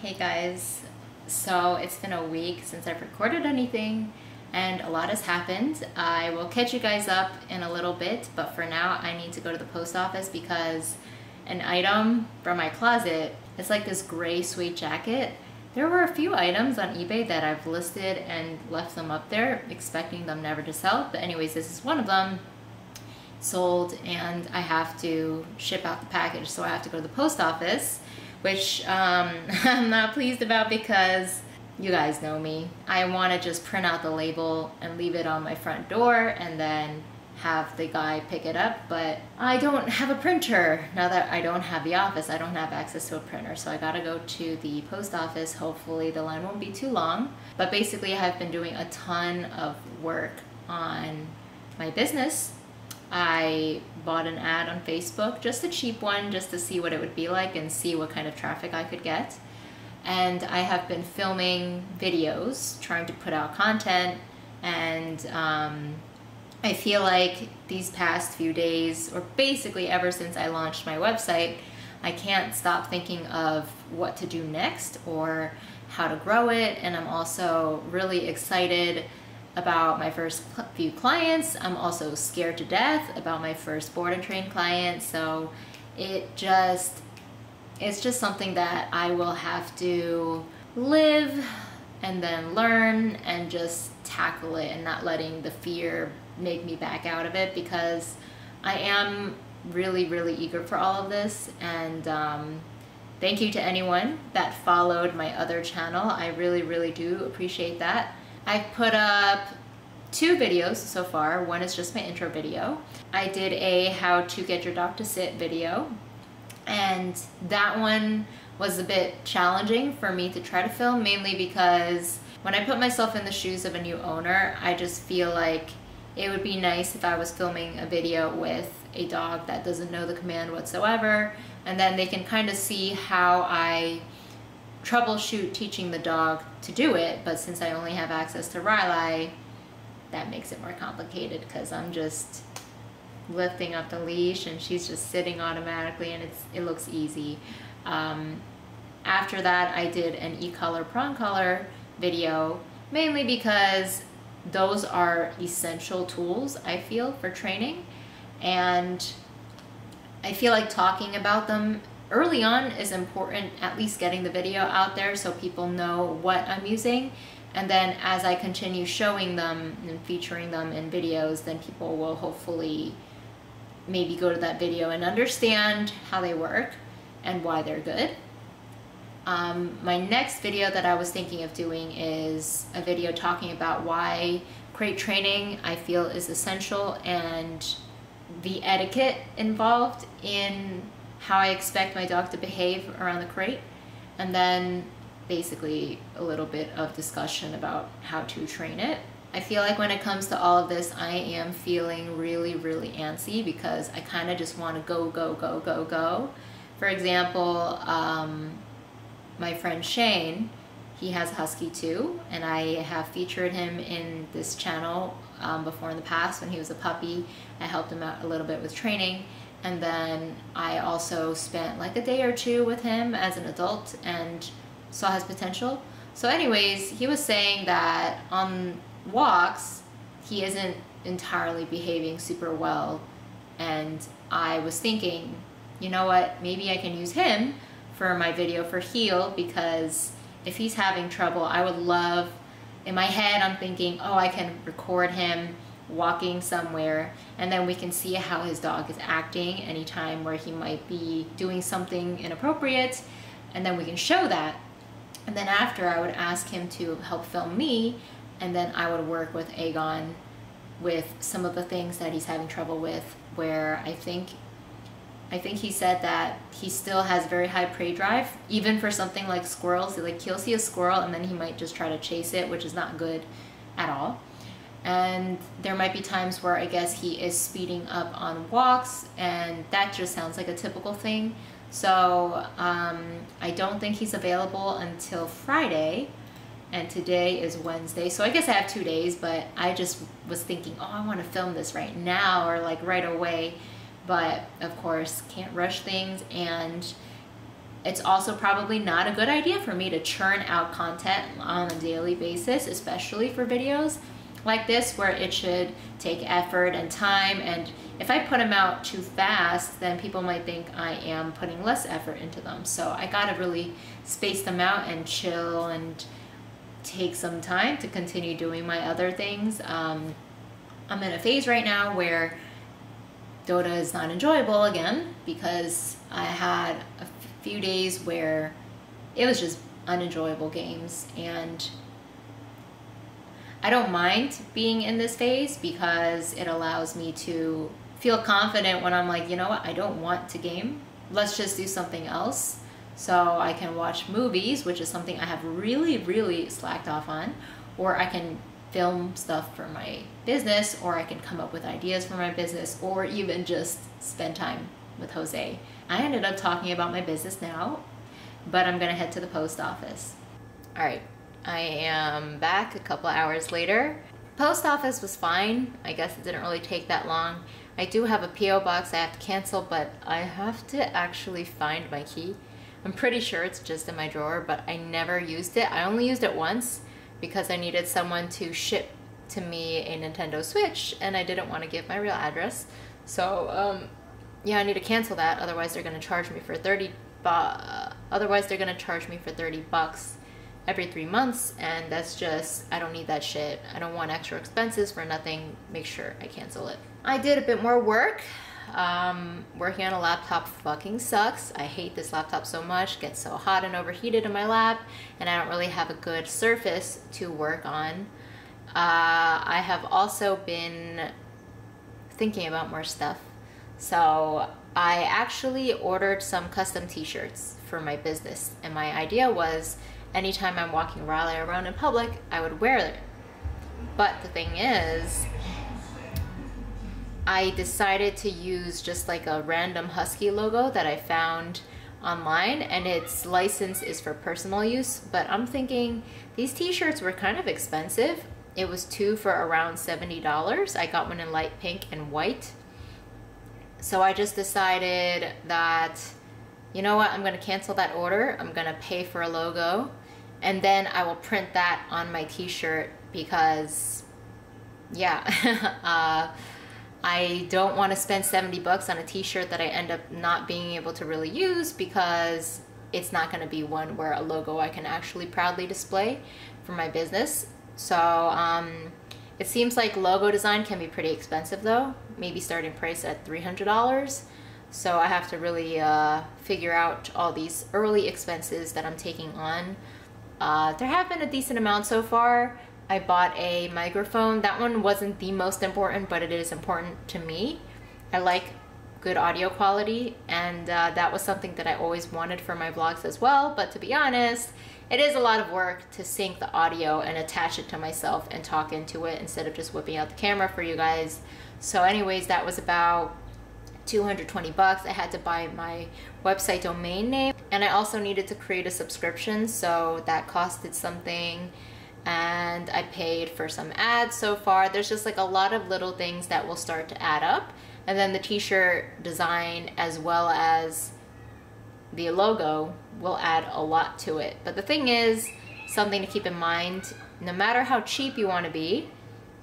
Hey guys, so it's been a week since I've recorded anything and a lot has happened. I will catch you guys up in a little bit, but for now I need to go to the post office because an item from my closet, it's like this gray suede jacket. There were a few items on eBay that I've listed and left them up there expecting them never to sell, but anyways, this is one of them sold and I have to ship out the package so I have to go to the post office which um, I'm not pleased about because you guys know me. I want to just print out the label and leave it on my front door and then have the guy pick it up, but I don't have a printer. Now that I don't have the office, I don't have access to a printer, so I gotta go to the post office. Hopefully the line won't be too long. But basically I've been doing a ton of work on my business I bought an ad on Facebook, just a cheap one, just to see what it would be like and see what kind of traffic I could get. And I have been filming videos, trying to put out content, and um, I feel like these past few days, or basically ever since I launched my website, I can't stop thinking of what to do next or how to grow it. And I'm also really excited about my first few clients. I'm also scared to death about my first board and train client. So it just, it's just something that I will have to live and then learn and just tackle it and not letting the fear make me back out of it because I am really, really eager for all of this. And um, thank you to anyone that followed my other channel. I really, really do appreciate that. I've put up two videos so far. One is just my intro video. I did a how to get your dog to sit video and that one was a bit challenging for me to try to film mainly because when I put myself in the shoes of a new owner, I just feel like it would be nice if I was filming a video with a dog that doesn't know the command whatsoever and then they can kind of see how I troubleshoot teaching the dog to do it, but since I only have access to Riley, that makes it more complicated because I'm just lifting up the leash and she's just sitting automatically and it's it looks easy. Um, after that, I did an e-collar prong collar video, mainly because those are essential tools, I feel, for training. And I feel like talking about them early on is important, at least getting the video out there so people know what I'm using. And then as I continue showing them and featuring them in videos, then people will hopefully maybe go to that video and understand how they work and why they're good. Um, my next video that I was thinking of doing is a video talking about why crate training I feel is essential and the etiquette involved in how I expect my dog to behave around the crate, and then basically a little bit of discussion about how to train it. I feel like when it comes to all of this, I am feeling really, really antsy because I kind of just want to go, go, go, go, go. For example, um, my friend Shane, he has a Husky too, and I have featured him in this channel um, before in the past when he was a puppy. I helped him out a little bit with training, and then I also spent like a day or two with him as an adult and saw his potential. So anyways, he was saying that on walks, he isn't entirely behaving super well. And I was thinking, you know what, maybe I can use him for my video for Heel because if he's having trouble, I would love, in my head, I'm thinking, oh, I can record him walking somewhere and then we can see how his dog is acting anytime where he might be doing something inappropriate and then we can show that and then after I would ask him to help film me and then I would work with Aegon with some of the things that he's having trouble with where I think I think he said that he still has very high prey drive, even for something like squirrels. Like he'll see a squirrel and then he might just try to chase it, which is not good at all and there might be times where I guess he is speeding up on walks and that just sounds like a typical thing. So um, I don't think he's available until Friday and today is Wednesday. So I guess I have two days but I just was thinking oh I want to film this right now or like right away. But of course can't rush things and It's also probably not a good idea for me to churn out content on a daily basis, especially for videos like this where it should take effort and time and if I put them out too fast then people might think I am putting less effort into them. So I gotta really space them out and chill and take some time to continue doing my other things. Um, I'm in a phase right now where Dota is not enjoyable again because I had a few days where it was just unenjoyable games and I don't mind being in this phase because it allows me to feel confident when I'm like, you know what, I don't want to game. Let's just do something else. So I can watch movies, which is something I have really, really slacked off on, or I can film stuff for my business, or I can come up with ideas for my business, or even just spend time with Jose. I ended up talking about my business now, but I'm gonna head to the post office. All right, I am back a couple hours later. Post office was fine. I guess it didn't really take that long. I do have a P.O. box I have to cancel, but I have to actually find my key. I'm pretty sure it's just in my drawer, but I never used it. I only used it once because I needed someone to ship to me a Nintendo Switch and I didn't want to give my real address. So, um, yeah, I need to cancel that. Otherwise, they're going to charge me for 30 bu- Otherwise, they're going to charge me for 30 bucks every three months and that's just i don't need that shit. I don't want extra expenses for nothing. Make sure i cancel it. I did a bit more work. Um, working on a laptop fucking sucks. I hate this laptop so much. Gets so hot and overheated in my lap and i don't really have a good surface to work on. Uh, i have also been thinking about more stuff. So i actually ordered some custom t-shirts for my business and my idea was anytime I'm walking around in public, I would wear it. But the thing is, I decided to use just like a random Husky logo that I found online and its license is for personal use. But I'm thinking these t-shirts were kind of expensive. It was two for around $70. I got one in light pink and white. So I just decided that you know what, I'm gonna cancel that order. I'm gonna pay for a logo and then I will print that on my t-shirt because yeah, uh, I don't want to spend 70 bucks on a t-shirt that I end up not being able to really use because it's not going to be one where a logo I can actually proudly display for my business. So um, it seems like logo design can be pretty expensive though, maybe starting price at $300. So I have to really uh, figure out all these early expenses that I'm taking on. Uh, there have been a decent amount so far. I bought a microphone. That one wasn't the most important, but it is important to me. I like good audio quality, and uh, that was something that I always wanted for my vlogs as well. But to be honest, it is a lot of work to sync the audio and attach it to myself and talk into it instead of just whipping out the camera for you guys. So anyways, that was about 220 bucks. I had to buy my website domain name and I also needed to create a subscription so that costed something and I paid for some ads so far. There's just like a lot of little things that will start to add up and then the t-shirt design as well as the logo will add a lot to it. But the thing is, something to keep in mind, no matter how cheap you want to be,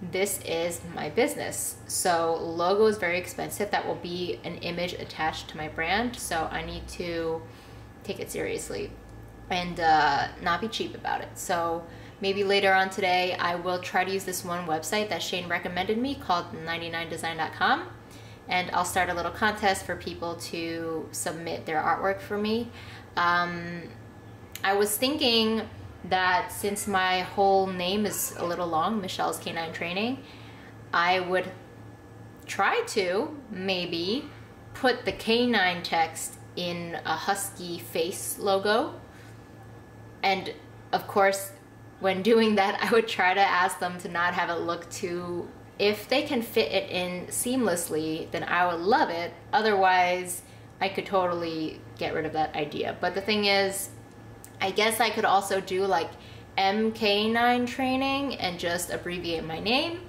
this is my business. So logo is very expensive. That will be an image attached to my brand. So I need to take it seriously and uh, not be cheap about it. So maybe later on today, I will try to use this one website that Shane recommended me called 99design.com. And I'll start a little contest for people to submit their artwork for me. Um, I was thinking that since my whole name is a little long, Michelle's Canine Training, I would try to maybe put the canine text in a husky face logo. And of course, when doing that, I would try to ask them to not have it look too. If they can fit it in seamlessly, then I would love it. Otherwise, I could totally get rid of that idea. But the thing is, I guess I could also do like MK9 training and just abbreviate my name.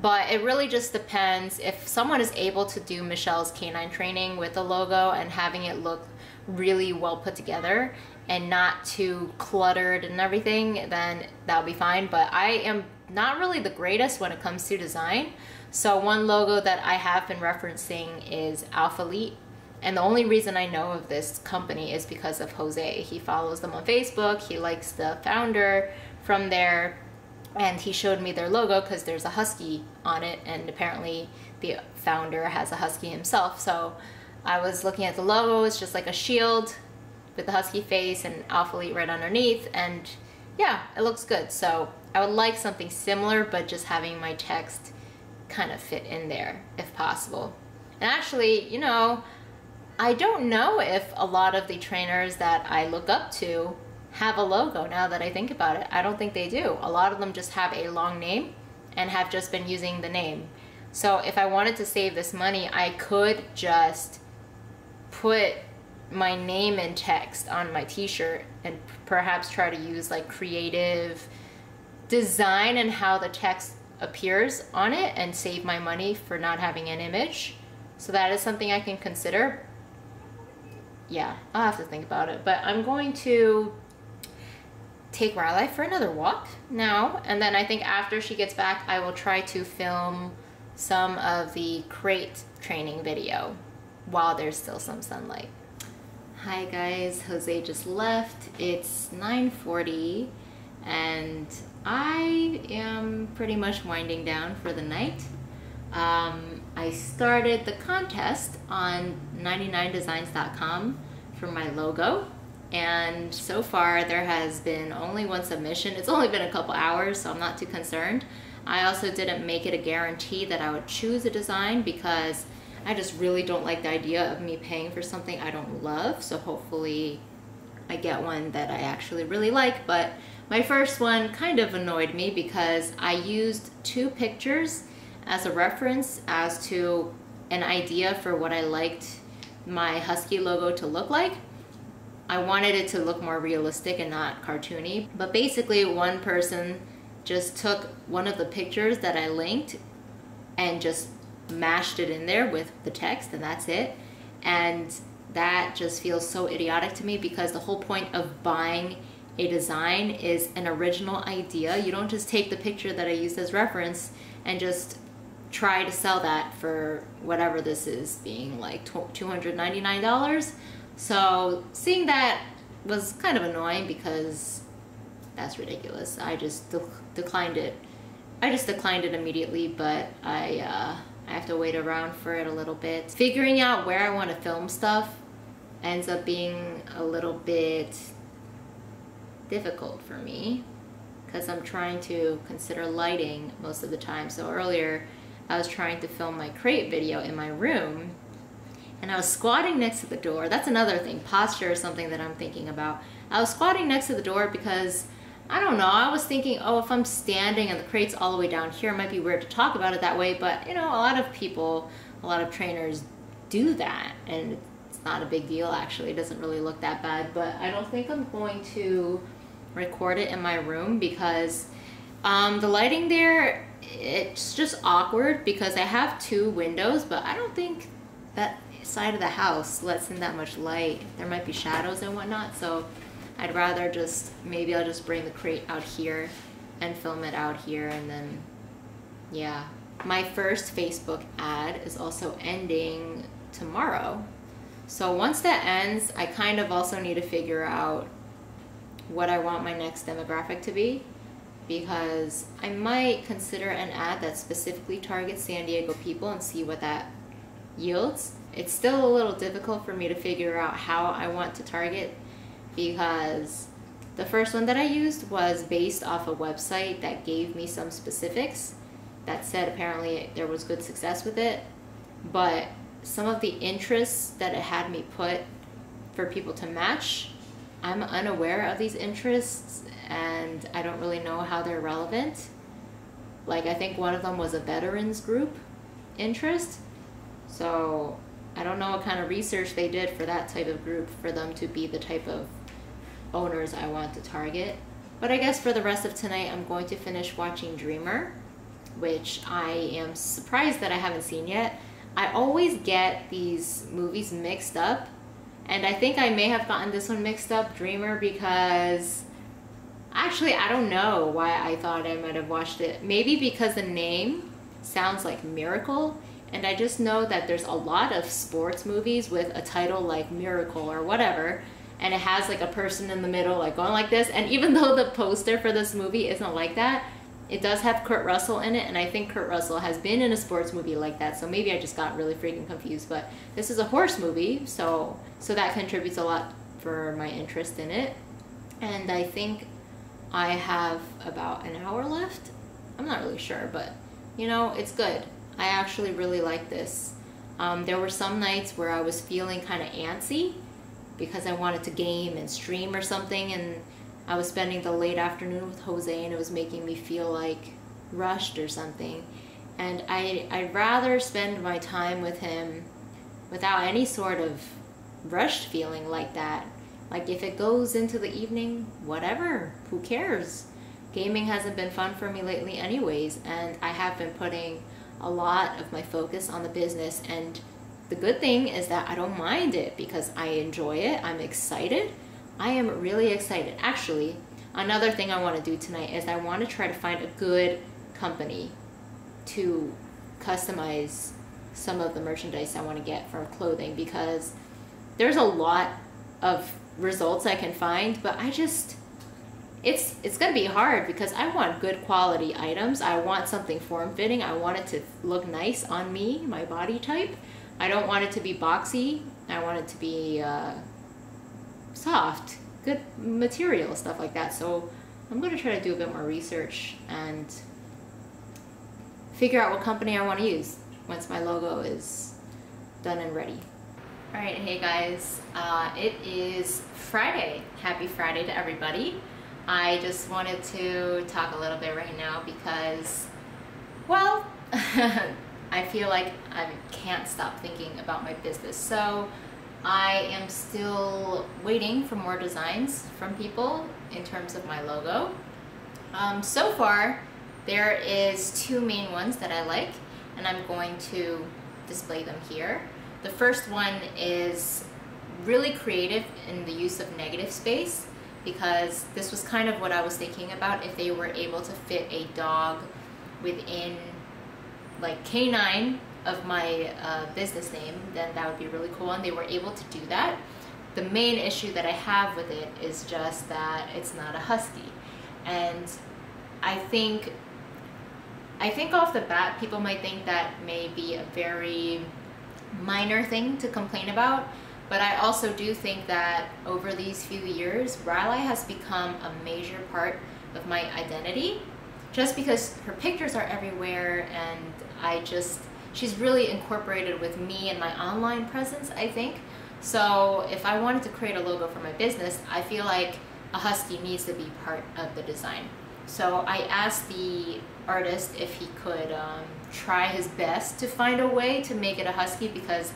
But it really just depends if someone is able to do Michelle's canine training with a logo and having it look really well put together and not too cluttered and everything, then that'll be fine. But I am not really the greatest when it comes to design. So one logo that I have been referencing is Alphalete. And the only reason I know of this company is because of Jose. He follows them on Facebook. He likes the founder from there. And he showed me their logo because there's a husky on it. And apparently the founder has a husky himself. So I was looking at the logo. It's just like a shield with the husky face and Alphalete right underneath. And yeah, it looks good. So I would like something similar, but just having my text kind of fit in there if possible. And actually, you know, I don't know if a lot of the trainers that I look up to have a logo now that I think about it. I don't think they do. A lot of them just have a long name and have just been using the name. So if I wanted to save this money, I could just put my name in text on my t-shirt and perhaps try to use like creative design and how the text appears on it and save my money for not having an image. So that is something I can consider. Yeah, I'll have to think about it. But I'm going to take Riley for another walk now. And then I think after she gets back, I will try to film some of the crate training video while there's still some sunlight. Hi guys, Jose just left. It's 9.40 and I am pretty much winding down for the night. Um, I started the contest on 99designs.com for my logo and so far there has been only one submission. It's only been a couple hours so I'm not too concerned. I also didn't make it a guarantee that I would choose a design because I just really don't like the idea of me paying for something I don't love. So hopefully I get one that I actually really like. But my first one kind of annoyed me because I used two pictures as a reference as to an idea for what I liked my Husky logo to look like. I wanted it to look more realistic and not cartoony. But basically one person just took one of the pictures that I linked and just mashed it in there with the text and that's it. And that just feels so idiotic to me because the whole point of buying a design is an original idea. You don't just take the picture that I used as reference and just try to sell that for whatever this is being like $299. So seeing that was kind of annoying because that's ridiculous. I just de declined it. I just declined it immediately, but I uh, I have to wait around for it a little bit. Figuring out where I want to film stuff ends up being a little bit difficult for me because I'm trying to consider lighting most of the time. So earlier I was trying to film my crate video in my room and I was squatting next to the door. That's another thing. Posture is something that I'm thinking about. I was squatting next to the door because I don't know. I was thinking, oh, if I'm standing and the crate's all the way down here, it might be weird to talk about it that way. But, you know, a lot of people, a lot of trainers do that. And it's not a big deal, actually. It doesn't really look that bad. But I don't think I'm going to record it in my room because um, the lighting there, it's just awkward because I have two windows, but I don't think that side of the house lets in that much light. There might be shadows and whatnot. So I'd rather just, maybe I'll just bring the crate out here and film it out here and then, yeah. My first Facebook ad is also ending tomorrow. So once that ends, I kind of also need to figure out what I want my next demographic to be because I might consider an ad that specifically targets San Diego people and see what that yields. It's still a little difficult for me to figure out how I want to target because the first one that I used was based off a website that gave me some specifics that said apparently there was good success with it, but some of the interests that it had me put for people to match, I'm unaware of these interests and I don't really know how they're relevant. Like I think one of them was a veterans group interest. So I don't know what kind of research they did for that type of group for them to be the type of owners I want to target. But I guess for the rest of tonight, I'm going to finish watching Dreamer, which I am surprised that I haven't seen yet. I always get these movies mixed up And I think I may have gotten this one mixed up, Dreamer, because actually I don't know why I thought I might have watched it. Maybe because the name sounds like Miracle, and I just know that there's a lot of sports movies with a title like Miracle or whatever, and it has like a person in the middle like going like this. And even though the poster for this movie isn't like that, it does have Kurt Russell in it, and I think Kurt Russell has been in a sports movie like that. So maybe I just got really freaking confused. But this is a horse movie, so so that contributes a lot for my interest in it. And I think I have about an hour left. I'm not really sure, but you know, it's good. I actually really like this. Um, there were some nights where I was feeling kind of antsy because I wanted to game and stream or something, and I was spending the late afternoon with Jose, and it was making me feel like rushed or something. And I, I'd rather spend my time with him without any sort of rushed feeling like that. Like if it goes into the evening, whatever, who cares? Gaming hasn't been fun for me lately, anyways, and I have been putting a lot of my focus on the business and the good thing is that I don't mind it because I enjoy it. I'm excited. I am really excited. Actually, another thing I want to do tonight is I want to try to find a good company to customize some of the merchandise I want to get for clothing because there's a lot of results I can find, but I just it's it's gonna be hard because I want good quality items. I want something form fitting. I want it to look nice on me, my body type. I don't want it to be boxy. I want it to be uh, soft, good material, stuff like that. So I'm gonna try to do a bit more research and figure out what company I want to use once my logo is done and ready. All right, hey guys, uh, it is Friday. Happy Friday to everybody. I just wanted to talk a little bit right now because, well, I feel like I can't stop thinking about my business. So I am still waiting for more designs from people in terms of my logo. Um, so far, there is two main ones that I like, and I'm going to display them here. The first one is really creative in the use of negative space because this was kind of what I was thinking about if they were able to fit a dog within like K9 of my uh, business name, then that would be really cool. And they were able to do that. The main issue that I have with it is just that it's not a husky. And I think, I think off the bat, people might think that may be a very minor thing to complain about. But I also do think that over these few years, Riley has become a major part of my identity just because her pictures are everywhere and I just, she's really incorporated with me and my online presence, I think. So if I wanted to create a logo for my business, I feel like a husky needs to be part of the design. So I asked the artist if he could um, try his best to find a way to make it a husky because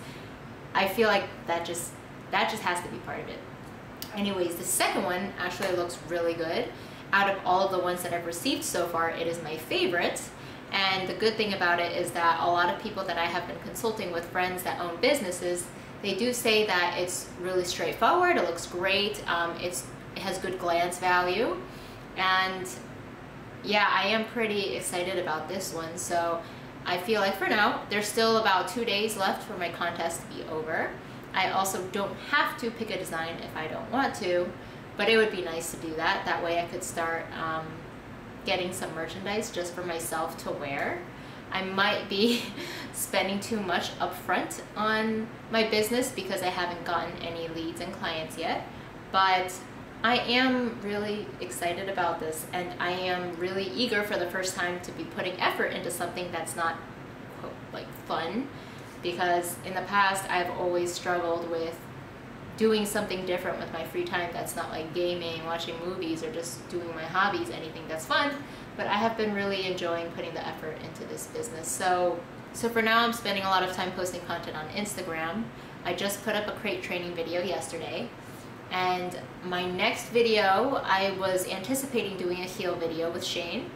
I feel like that just that just has to be part of it. Anyways, the second one actually looks really good. Out of all of the ones that I've received so far, it is my favorite. And the good thing about it is that a lot of people that I have been consulting with, friends that own businesses, they do say that it's really straightforward, it looks great, um, it's, it has good glance value. And yeah, I am pretty excited about this one. So I feel like for now, there's still about two days left for my contest to be over. I also don't have to pick a design if I don't want to, but it would be nice to do that. That way I could start um, getting some merchandise just for myself to wear. I might be spending too much upfront on my business because I haven't gotten any leads and clients yet, but I am really excited about this and I am really eager for the first time to be putting effort into something that's not quote, like fun because in the past I've always struggled with doing something different with my free time that's not like gaming, watching movies, or just doing my hobbies, anything that's fun. But I have been really enjoying putting the effort into this business. So, so for now I'm spending a lot of time posting content on Instagram. I just put up a crate training video yesterday and my next video, I was anticipating doing a heel video with Shane,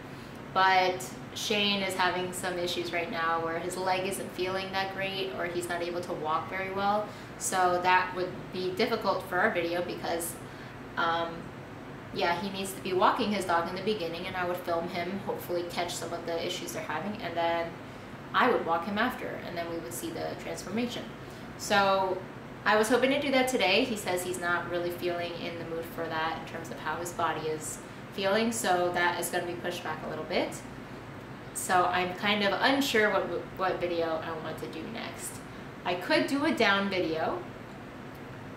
but Shane is having some issues right now where his leg isn't feeling that great or he's not able to walk very well. So that would be difficult for our video because, um, yeah, he needs to be walking his dog in the beginning and I would film him, hopefully catch some of the issues they're having, and then I would walk him after and then we would see the transformation. So I was hoping to do that today. He says he's not really feeling in the mood for that in terms of how his body is feeling, so that is going to be pushed back a little bit. So I'm kind of unsure what, what video I want to do next. I could do a down video.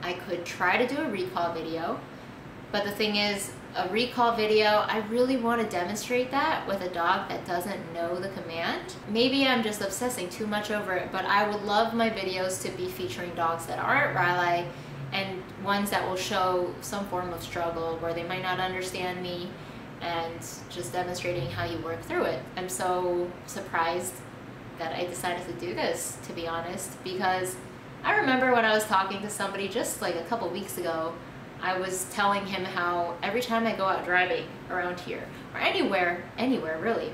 I could try to do a recall video. But the thing is, a recall video, I really want to demonstrate that with a dog that doesn't know the command. Maybe I'm just obsessing too much over it, but I would love my videos to be featuring dogs that aren't Riley and ones that will show some form of struggle where they might not understand me and just demonstrating how you work through it. I'm so surprised that I decided to do this, to be honest, because I remember when I was talking to somebody just like a couple weeks ago, I was telling him how every time I go out driving around here, or anywhere, anywhere really,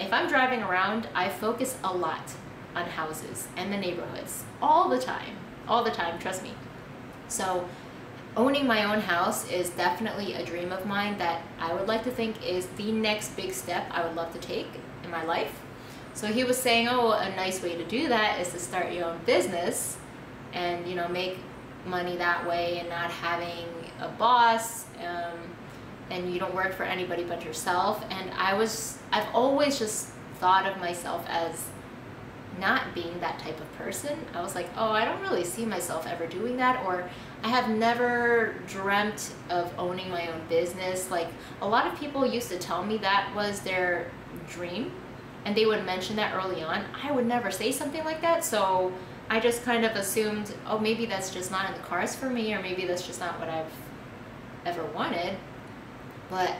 if I'm driving around, I focus a lot on houses and the neighborhoods all the time, all the time, trust me. So owning my own house is definitely a dream of mine that I would like to think is the next big step I would love to take in my life. So he was saying, oh, a nice way to do that is to start your own business and, you know, make money that way and not having a boss um, and you don't work for anybody but yourself. And I was, I've always just thought of myself as not being that type of person. I was like, oh, I don't really see myself ever doing that, or I have never dreamt of owning my own business. Like, a lot of people used to tell me that was their dream, and they would mention that early on. I would never say something like that, so I just kind of assumed, oh, maybe that's just not in the cards for me, or maybe that's just not what I've ever wanted. But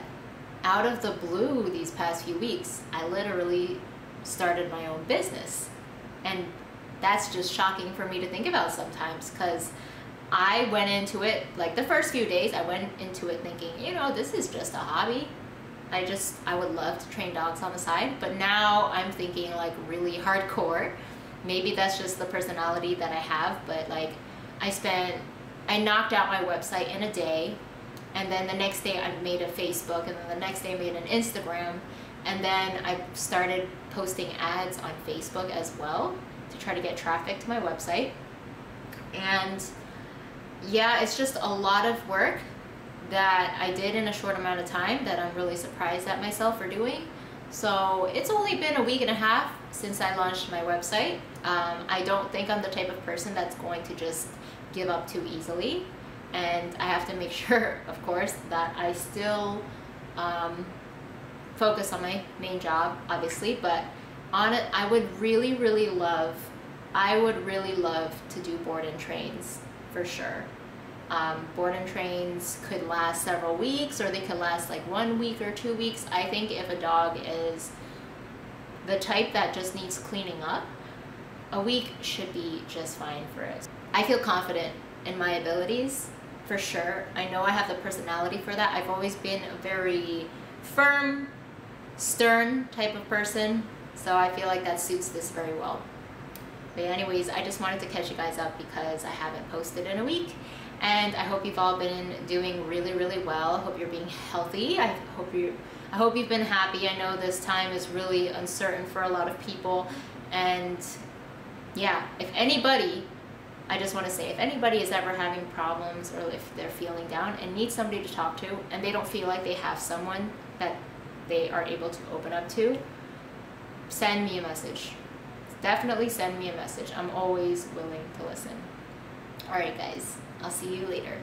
out of the blue these past few weeks, I literally started my own business. And that's just shocking for me to think about sometimes because I went into it, like the first few days, I went into it thinking, you know, this is just a hobby. I just, I would love to train dogs on the side. But now I'm thinking like really hardcore. Maybe that's just the personality that I have, but like I spent, I knocked out my website in a day. And then the next day I made a Facebook and then the next day I made an Instagram. And then I started posting ads on Facebook as well to try to get traffic to my website. And yeah, it's just a lot of work that I did in a short amount of time that I'm really surprised at myself for doing. So it's only been a week and a half since I launched my website. Um, I don't think I'm the type of person that's going to just give up too easily. And I have to make sure, of course, that I still um, focus on my main job, obviously, but on it, I would really, really love, I would really love to do board and trains for sure. Um, board and trains could last several weeks or they could last like one week or two weeks. I think if a dog is the type that just needs cleaning up, a week should be just fine for it. I feel confident in my abilities for sure. I know I have the personality for that. I've always been very firm, stern type of person, so I feel like that suits this very well. But anyways, I just wanted to catch you guys up because I haven't posted in a week and I hope you've all been doing really, really well. I hope you're being healthy. I hope you I hope you've been happy. I know this time is really uncertain for a lot of people and yeah, if anybody I just want to say if anybody is ever having problems or if they're feeling down and need somebody to talk to and they don't feel like they have someone that they are able to open up to, send me a message. Definitely send me a message. I'm always willing to listen. Alright guys, I'll see you later.